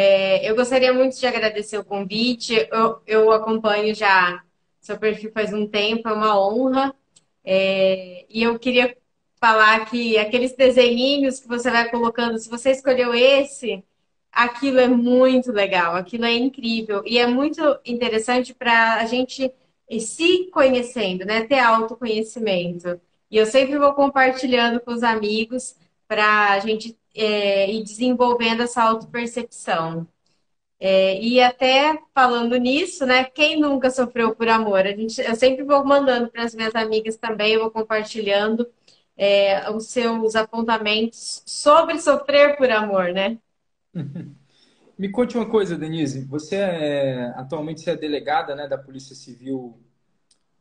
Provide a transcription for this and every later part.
É, eu gostaria muito de agradecer o convite. Eu, eu acompanho já seu perfil faz um tempo, é uma honra. É, e eu queria falar que aqueles desenhinhos que você vai colocando, se você escolheu esse, aquilo é muito legal, aquilo é incrível. E é muito interessante para a gente se conhecendo, né? Ter autoconhecimento. E eu sempre vou compartilhando com os amigos para a gente é, ir desenvolvendo essa autopercepção. É, e até falando nisso, né? Quem nunca sofreu por amor? A gente, eu sempre vou mandando para as minhas amigas também, eu vou compartilhando é, os seus apontamentos sobre sofrer por amor, né? Me conte uma coisa, Denise. Você é, atualmente você é delegada né, da Polícia Civil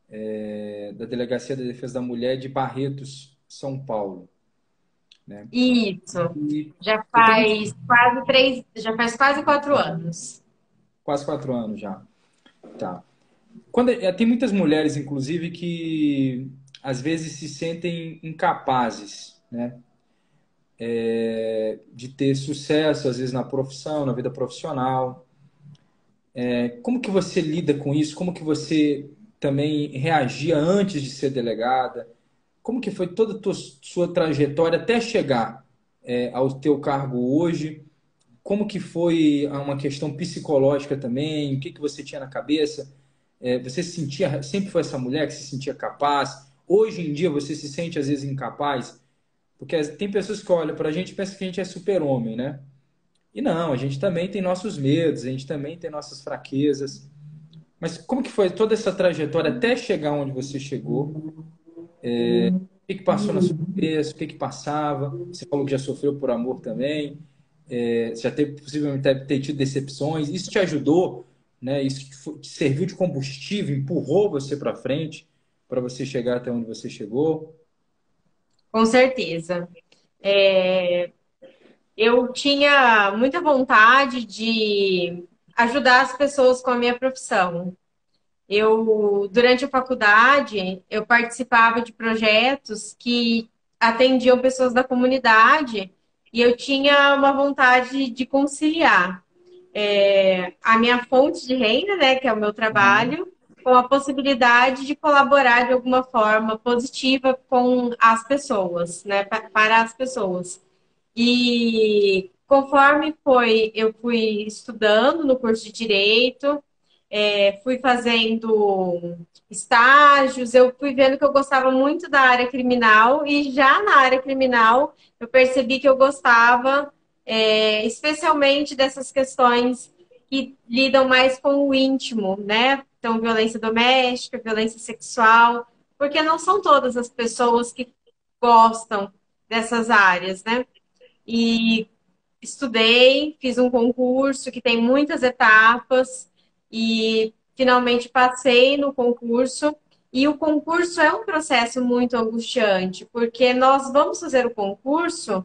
é, da Delegacia da Defesa da Mulher de Barretos, São Paulo. Né? Isso. E já faz tenho... quase três, já faz quase quatro anos. Quase quatro anos já. Tá. Quando, é, tem muitas mulheres, inclusive, que às vezes se sentem incapazes, né? É, de ter sucesso, às vezes, na profissão, na vida profissional. É, como que você lida com isso? Como que você também reagia antes de ser delegada? Como que foi toda a tua, sua trajetória até chegar é, ao teu cargo hoje? Como que foi uma questão psicológica também? O que, que você tinha na cabeça? É, você se sentia, sempre foi essa mulher que se sentia capaz? Hoje em dia você se sente às vezes incapaz? Porque tem pessoas que olham para a gente e pensam que a gente é super-homem, né? E não, a gente também tem nossos medos, a gente também tem nossas fraquezas. Mas como que foi toda essa trajetória até chegar onde você chegou? É, o que, que passou na sua cabeça? O que, que passava? Você falou que já sofreu por amor também. É, já teve possivelmente ter tido decepções. Isso te ajudou, né? Isso te serviu de combustível, empurrou você para frente para você chegar até onde você chegou? Com certeza. É, eu tinha muita vontade de ajudar as pessoas com a minha profissão. Eu, durante a faculdade, eu participava de projetos que atendiam pessoas da comunidade e eu tinha uma vontade de conciliar é, a minha fonte de renda, né, que é o meu trabalho, com a possibilidade de colaborar de alguma forma positiva com as pessoas, né, para as pessoas. E conforme foi, eu fui estudando no curso de direito, é, fui fazendo estágios, eu fui vendo que eu gostava muito da área criminal e já na área criminal eu percebi que eu gostava é, especialmente dessas questões que lidam mais com o íntimo, né? Então, violência doméstica, violência sexual, porque não são todas as pessoas que gostam dessas áreas, né? E estudei, fiz um concurso que tem muitas etapas, e finalmente passei no concurso. E o concurso é um processo muito angustiante, porque nós vamos fazer o concurso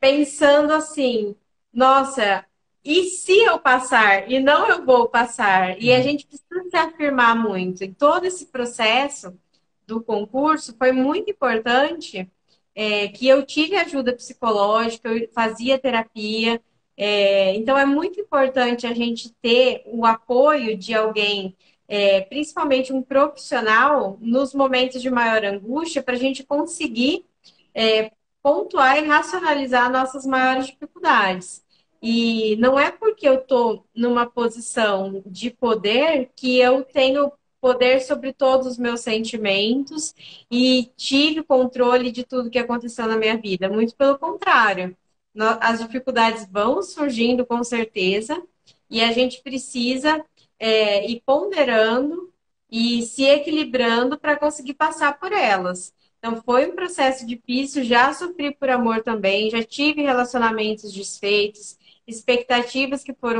pensando assim: nossa, e se eu passar? E não eu vou passar? E a gente precisa se afirmar muito. E todo esse processo do concurso foi muito importante, é, que eu tive ajuda psicológica, eu fazia terapia, é, então, é muito importante a gente ter o apoio de alguém, é, principalmente um profissional, nos momentos de maior angústia, para a gente conseguir é, pontuar e racionalizar nossas maiores dificuldades. E não é porque eu estou numa posição de poder que eu tenho poder sobre todos os meus sentimentos e tive controle de tudo que aconteceu na minha vida. Muito pelo contrário as dificuldades vão surgindo com certeza e a gente precisa é, ir ponderando e se equilibrando para conseguir passar por elas. Então, foi um processo difícil, já sofri por amor também, já tive relacionamentos desfeitos, expectativas que foram